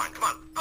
on, come on.